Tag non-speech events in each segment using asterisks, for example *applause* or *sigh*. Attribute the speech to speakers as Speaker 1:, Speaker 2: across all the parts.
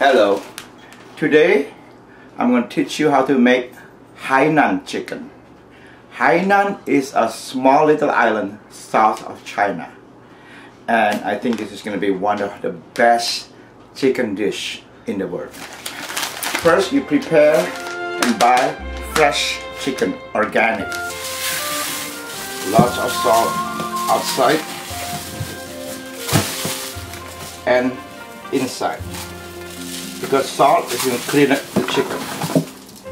Speaker 1: Hello. Today I'm going to teach you how to make Hainan chicken. Hainan is a small little island south of China. And I think this is going to be one of the best chicken dish in the world. First you prepare and buy fresh chicken, organic. Lots of salt outside and inside because salt is going to clean up the chicken.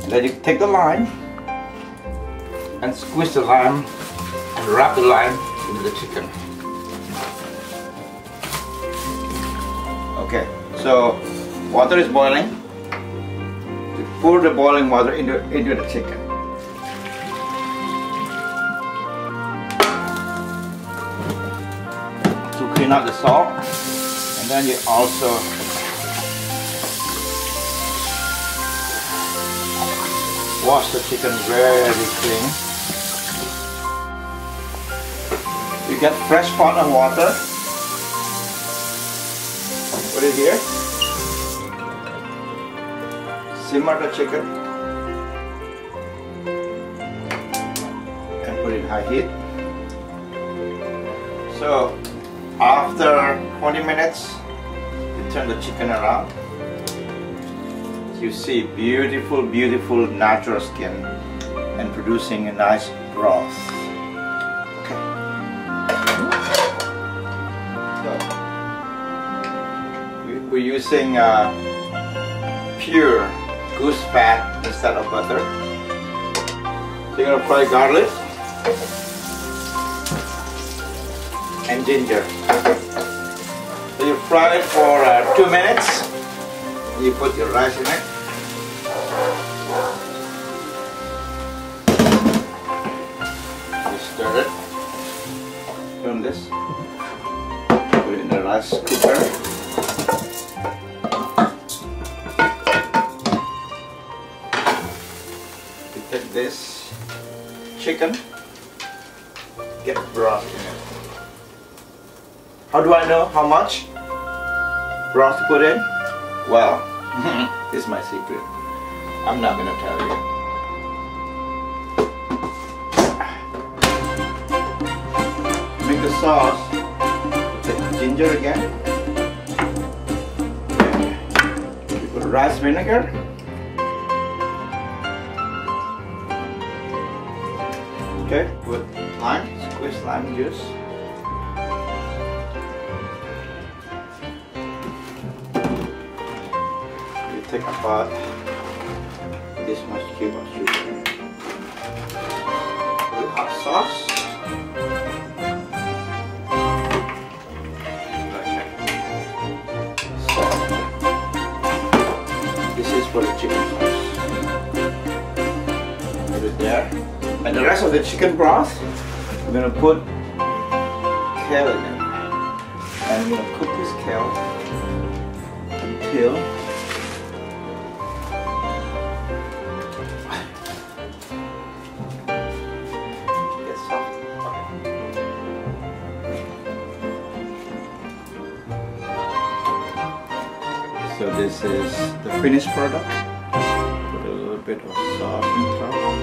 Speaker 1: And then you take the lime and squeeze the lime and wrap the lime into the chicken. Okay, so water is boiling. You pour the boiling water into, into the chicken. To clean out the salt and then you also wash the chicken very clean. You get fresh pot of water. Put it here. Simmer the chicken. And put it in high heat. So after 20 minutes, you turn the chicken around you see beautiful beautiful natural skin and producing a nice broth. Okay. We're using uh, pure goose fat instead of butter. So you're gonna fry garlic. And ginger. You fry it for uh, two minutes you put your rice in it. You stir it. Turn this. Put it in the rice cooker. You take this chicken, get broth in it. How do I know how much broth to put in? Well, *laughs* this is my secret. I'm not gonna tell you. Make the sauce. Take ginger again. You put rice vinegar. Okay, put lime, squeeze lime juice. Take about this much cube of sugar. A hot sauce. This is for the chicken sauce. Put it there. And the rest of the chicken broth, I'm gonna put kale in it. And I'm gonna cook this kale until So this is the finished product. Put a little bit of salt on top.